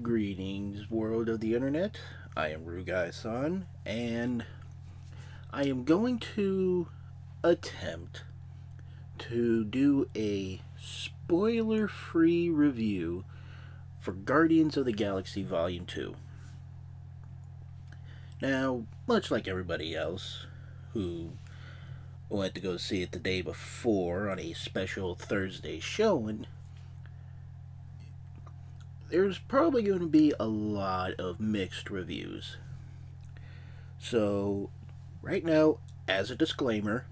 Greetings, world of the internet. I am Rugai san, and I am going to attempt to do a spoiler free review for Guardians of the Galaxy Volume 2. Now, much like everybody else who went to go see it the day before on a special Thursday showing, there's probably going to be a lot of mixed reviews. So, right now, as a disclaimer,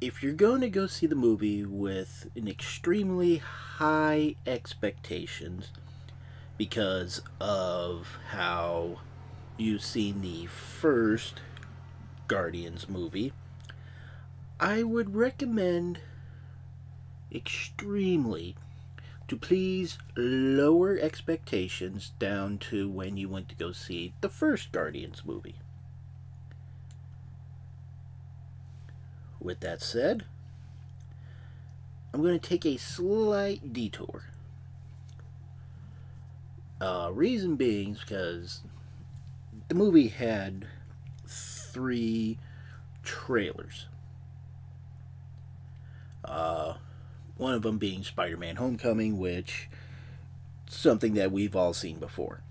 if you're going to go see the movie with an extremely high expectations because of how you've seen the first Guardians movie, I would recommend extremely to please lower expectations down to when you went to go see the first Guardians movie. With that said, I'm going to take a slight detour. Uh, reason being is because the movie had three trailers. Uh, one of them being Spider-Man Homecoming, which something that we've all seen before.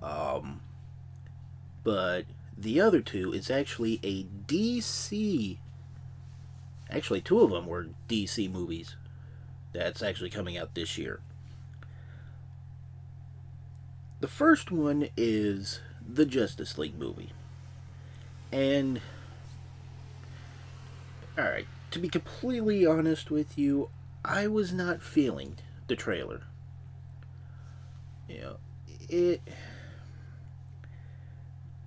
Um, but the other two is actually a DC. Actually, two of them were DC movies. That's actually coming out this year. The first one is the Justice League movie. And Alright, to be completely honest with you, I was not feeling the trailer. You know, it,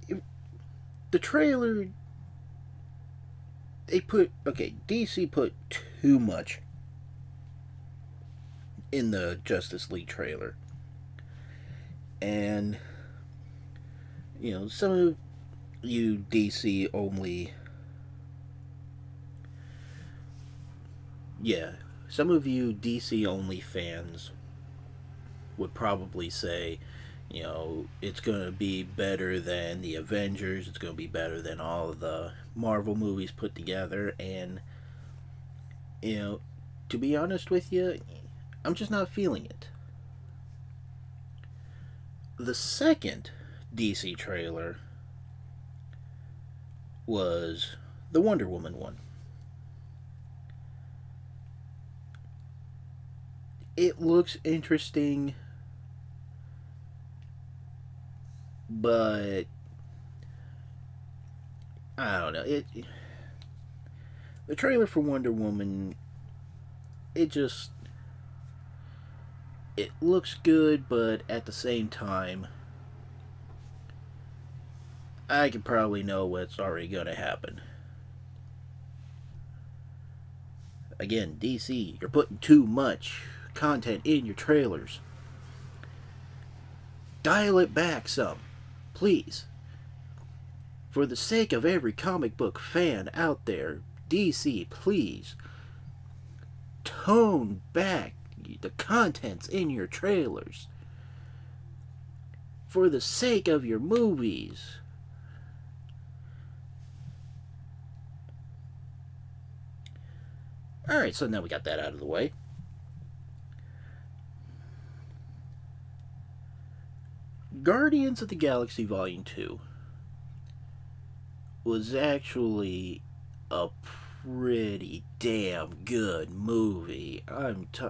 it the trailer they put okay, DC put too much in the Justice League trailer. And you know, some of you DC only yeah, some of you DC only fans would probably say, you know, it's going to be better than the Avengers, it's going to be better than all of the Marvel movies put together, and, you know, to be honest with you, I'm just not feeling it. The second DC trailer was the Wonder Woman one. It looks interesting, but I don't know. It the trailer for Wonder Woman it just it looks good, but at the same time I can probably know what's already going to happen. Again, DC, you're putting too much content in your trailers. Dial it back some, please. For the sake of every comic book fan out there, DC, please tone back the contents in your trailers. For the sake of your movies. Alright, so now we got that out of the way. Guardians of the Galaxy Volume 2 was actually a pretty damn good movie. I'm t-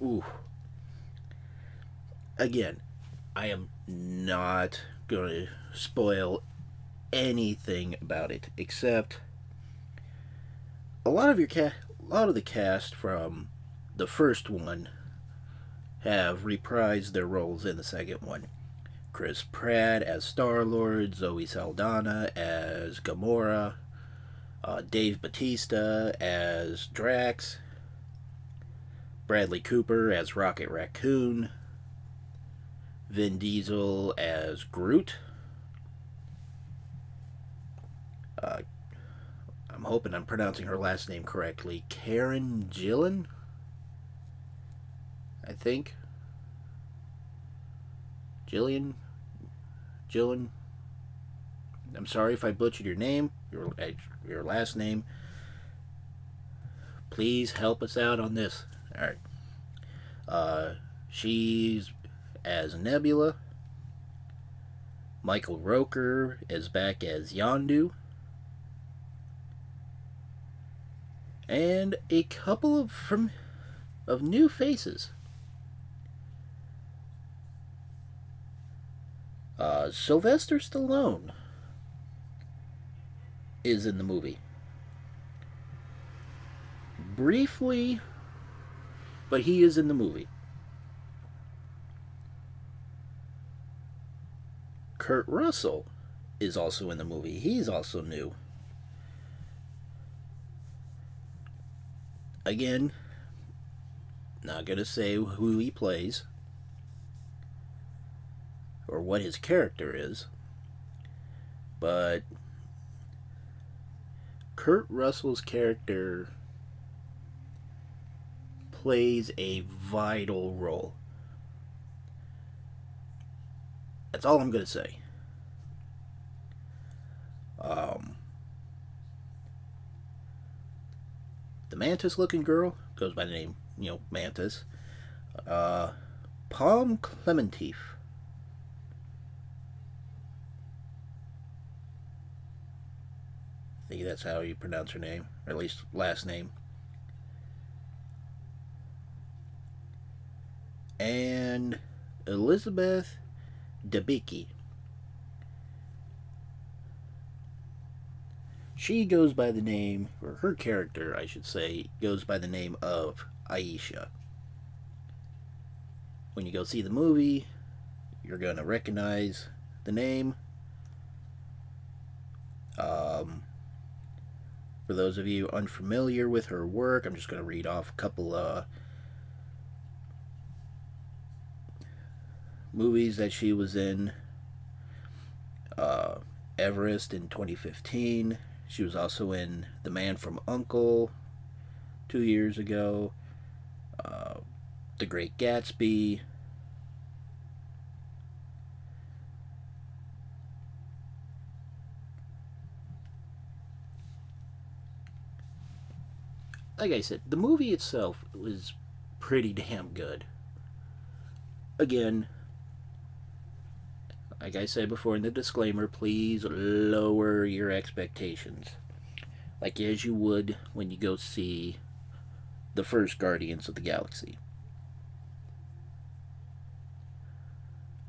Ooh. Again, I am not going to spoil anything about it except a lot of your cast a lot of the cast from the first one have reprised their roles in the second one. Chris Pratt as Star Lord, Zoe Saldana as Gamora, uh, Dave Batista as Drax, Bradley Cooper as Rocket Raccoon, Vin Diesel as Groot. Uh, I'm hoping I'm pronouncing her last name correctly. Karen Gillan? I think. Jillian. Jillian. I'm sorry if I butchered your name, your your last name. Please help us out on this. All right. Uh, she's as Nebula. Michael Rooker is back as Yondu. And a couple of from of new faces. Uh, Sylvester Stallone is in the movie. Briefly, but he is in the movie. Kurt Russell is also in the movie. He's also new. Again, not going to say who he plays or what his character is, but Kurt Russell's character plays a vital role. That's all I'm going to say. Um, the mantis looking girl goes by the name, you know, Mantis. Uh, Pom Klementieff. I think that's how you pronounce her name, or at least last name. And Elizabeth Debicki. She goes by the name, or her character, I should say, goes by the name of Ayesha. When you go see the movie, you're going to recognize the name. Um, for those of you unfamiliar with her work, I'm just going to read off a couple of movies that she was in. Uh, Everest in 2015. She was also in The Man from Uncle two years ago. Uh, the Great Gatsby. Like I said, the movie itself was pretty damn good. Again, like I said before in the disclaimer, please lower your expectations. Like as you would when you go see the first Guardians of the Galaxy.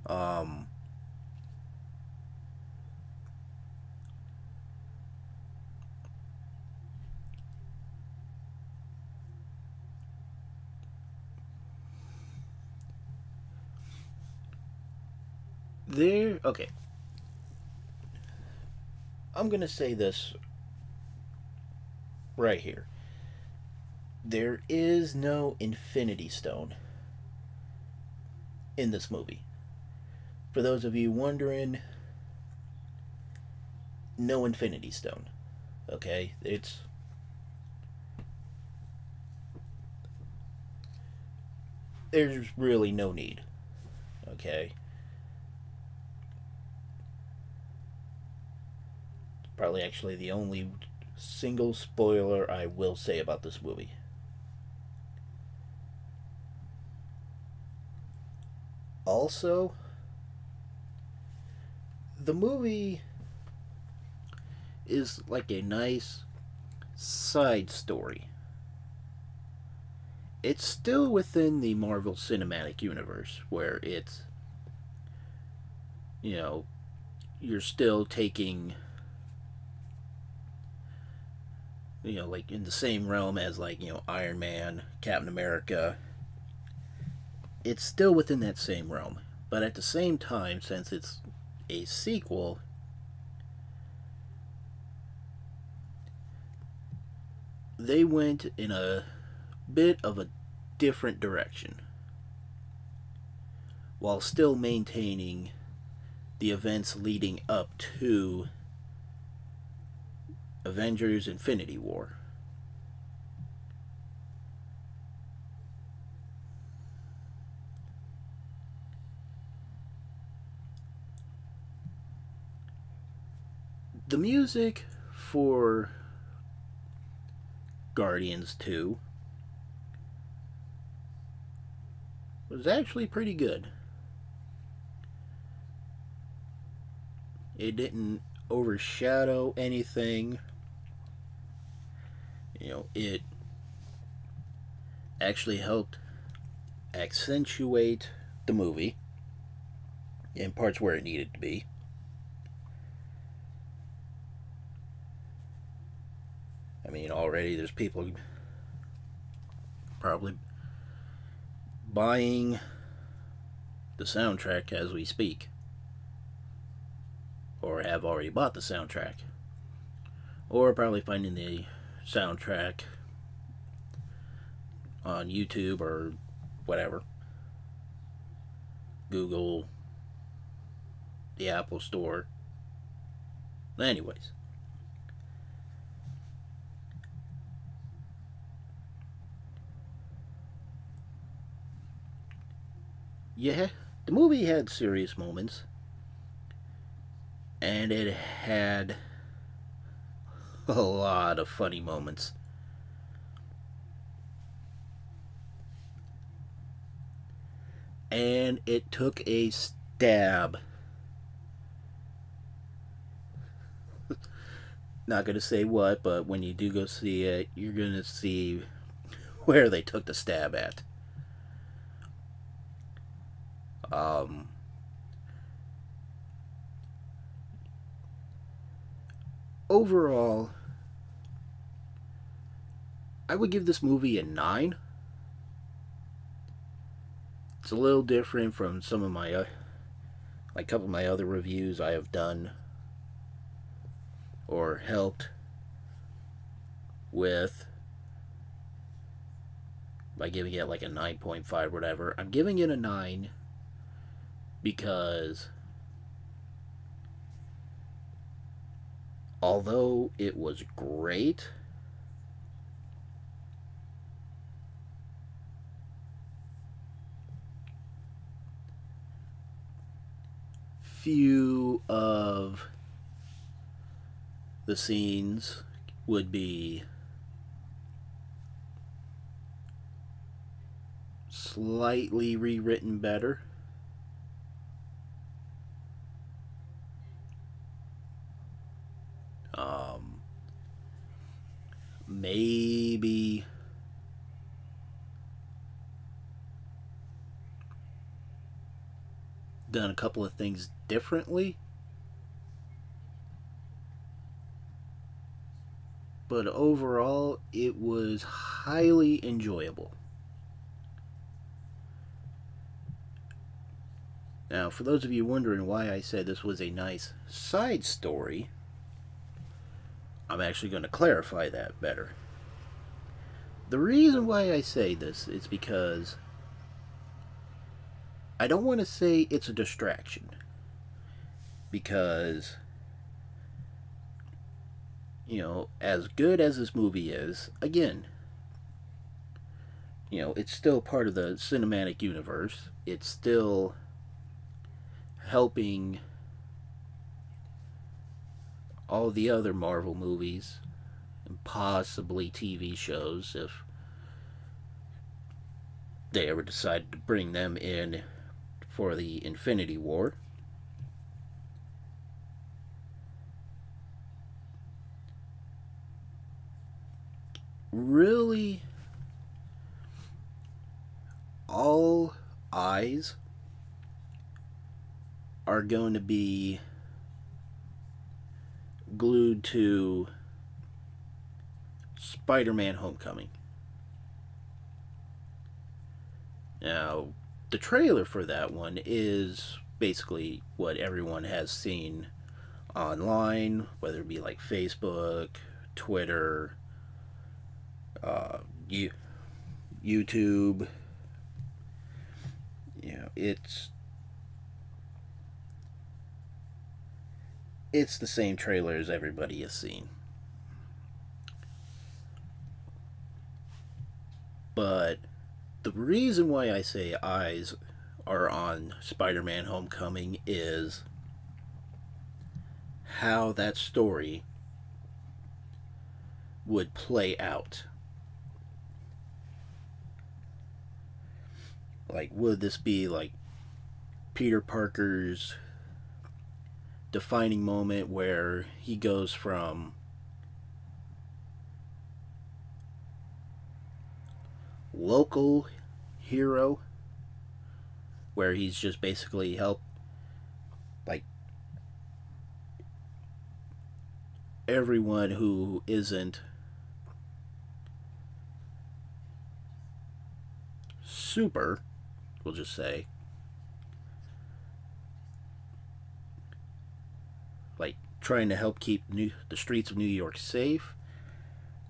Um, there okay. I'm gonna say this right here. There is no infinity stone in this movie. For those of you wondering no infinity stone okay? It's there's really no need okay probably actually the only single spoiler I will say about this movie. Also, the movie is like a nice side story. It's still within the Marvel Cinematic Universe, where it's, you know, you're still taking you know, like in the same realm as like, you know, Iron Man, Captain America. It's still within that same realm. But at the same time, since it's a sequel, they went in a bit of a different direction while still maintaining the events leading up to Avengers Infinity War. The music for Guardians 2 was actually pretty good. It didn't overshadow anything you know, it actually helped accentuate the movie in parts where it needed to be. I mean, already there's people probably buying the soundtrack as we speak, or have already bought the soundtrack, or probably finding the soundtrack on YouTube or whatever. Google, the Apple Store. Anyways. Yeah, the movie had serious moments. And it had a lot of funny moments. And it took a stab. Not going to say what, but when you do go see it, you're going to see where they took the stab at. Um, overall, I would give this movie a 9. It's a little different from some of my, uh, like a couple of my other reviews I have done or helped with by giving it like a 9.5 whatever. I'm giving it a 9 because although it was great, few of the scenes would be slightly rewritten better. Um, maybe done a couple of things differently. But overall, it was highly enjoyable. Now, for those of you wondering why I said this was a nice side story, I'm actually going to clarify that better. The reason why I say this is because I don't want to say it's a distraction. Because, you know, as good as this movie is, again, you know, it's still part of the cinematic universe. It's still helping all the other Marvel movies and possibly TV shows if they ever decided to bring them in for the Infinity War. Really, all eyes are going to be glued to Spider-Man Homecoming. Now, the trailer for that one is basically what everyone has seen online, whether it be like Facebook, Twitter, uh, YouTube. You know, it's it's the same trailer as everybody has seen. But the reason why I say eyes are on Spider-Man Homecoming is how that story would play out. Like, would this be like Peter Parker's defining moment where he goes from local hero where he's just basically help like everyone who isn't super we'll just say like trying to help keep new, the streets of New York safe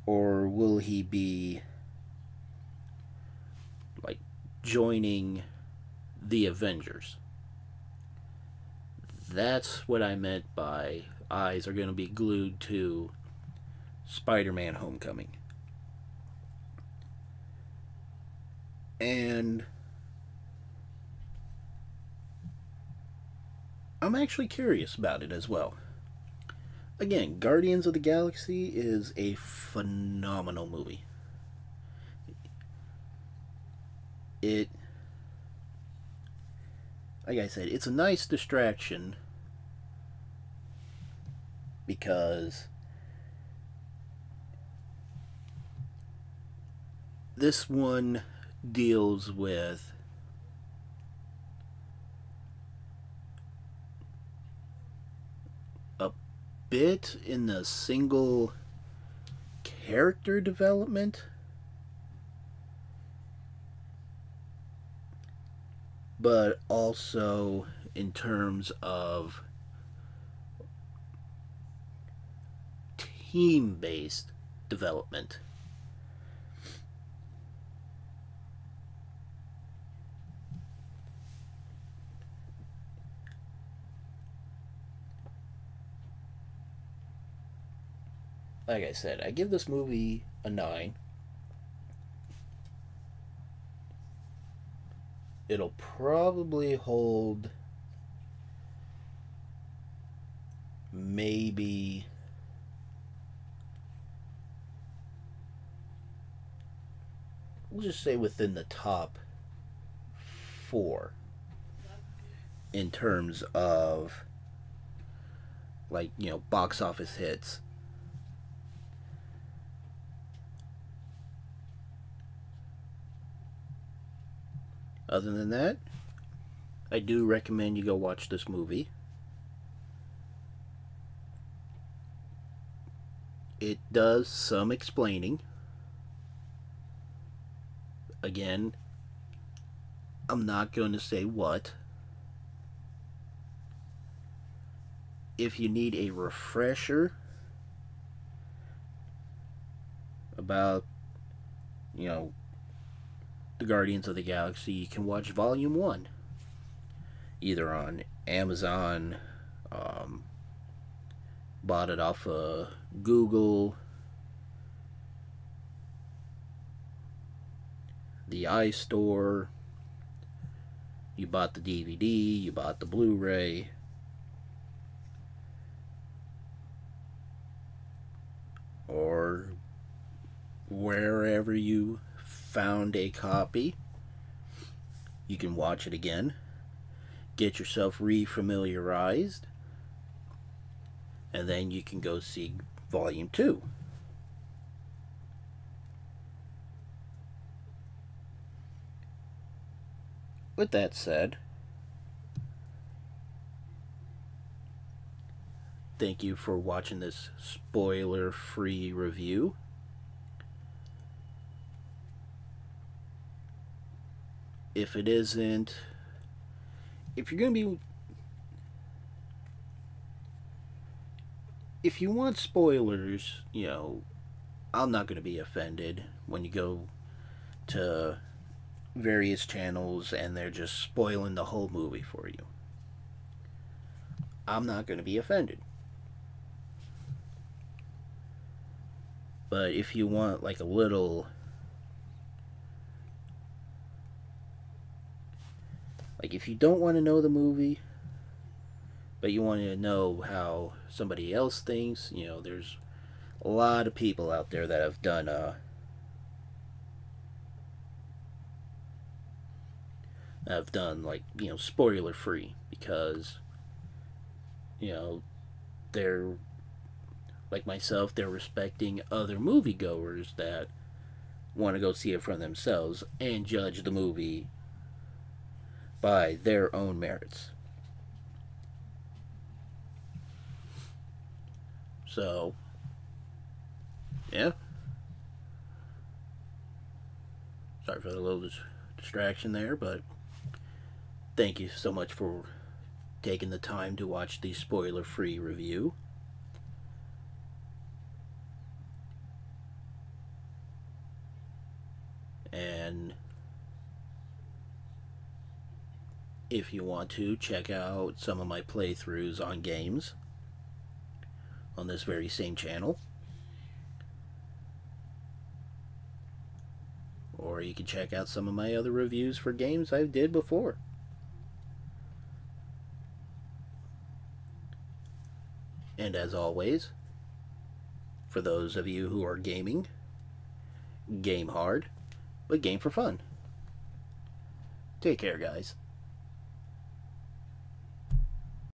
or will he be joining the Avengers that's what I meant by eyes are going to be glued to Spider-Man Homecoming and I'm actually curious about it as well. Again, Guardians of the Galaxy is a phenomenal movie. It, like I said, it's a nice distraction because this one deals with a bit in the single character development. But also in terms of team based development. like I said, I give this movie a 9. It'll probably hold maybe we'll just say within the top 4 in terms of like, you know, box office hits Other than that, I do recommend you go watch this movie. It does some explaining. Again, I'm not going to say what. If you need a refresher about, you know, the Guardians of the Galaxy, you can watch Volume 1. Either on Amazon, um, bought it off of Google, the iStore, you bought the DVD, you bought the Blu-ray, or wherever you found a copy, you can watch it again, get yourself refamiliarized, and then you can go see Volume 2. With that said, thank you for watching this spoiler-free review. If it isn't if you're going to be if you want spoilers, you know, I'm not going to be offended when you go to various channels and they're just spoiling the whole movie for you. I'm not going to be offended. But if you want like a little Like, if you don't want to know the movie, but you want to know how somebody else thinks, you know, there's a lot of people out there that have done uh have done like, you know, spoiler free because you know, they're like myself, they're respecting other moviegoers that want to go see it for themselves and judge the movie by their own merits. So, yeah. Sorry for the little dis- distraction there, but thank you so much for taking the time to watch the spoiler free review. And if you want to, check out some of my playthroughs on games on this very same channel. Or you can check out some of my other reviews for games I did before. And as always, for those of you who are gaming, game hard, but game for fun. Take care, guys.